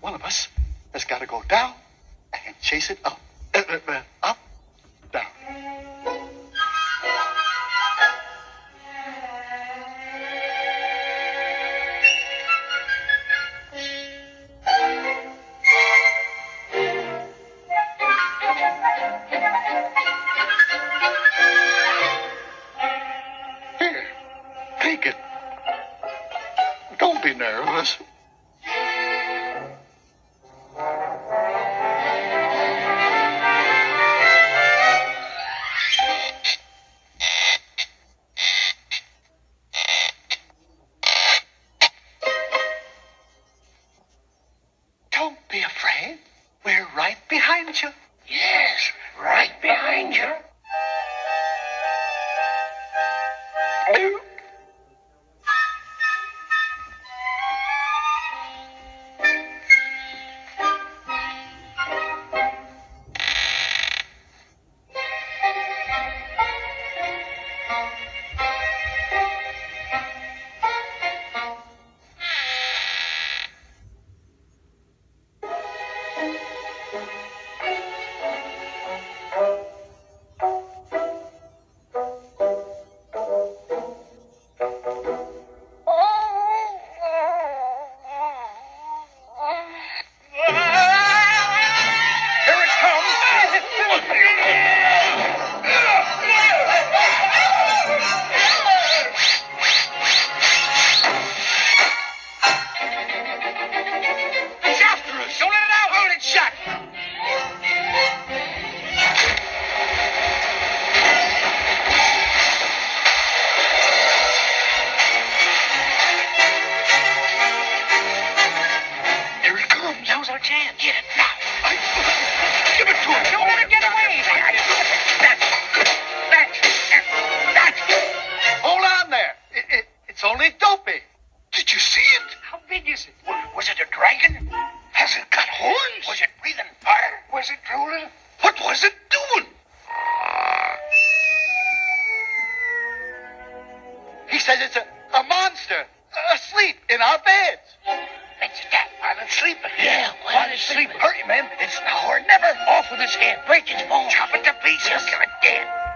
one of us has got to go down and chase it up. Uh, uh, uh, up, down. Here, take it. Don't be nervous. Don't be afraid. We're right behind you. Yes, right behind you. Chance. Get it now. I, give it to him. Don't let it get away. That's that's that's. Hold on there. It, it, it's only Dopey. Did you see it? How big is it? Was, was it a dragon? Has it got horns? Was it breathing fire? Was it drooling? What was it doing? He says it's a, a monster asleep in our beds. It's that while it's sleeping. Yeah, while it's sleeping. Hurry, man. It's now or never. Off with his head. Break its bones. Chop it to pieces. Kill it dead.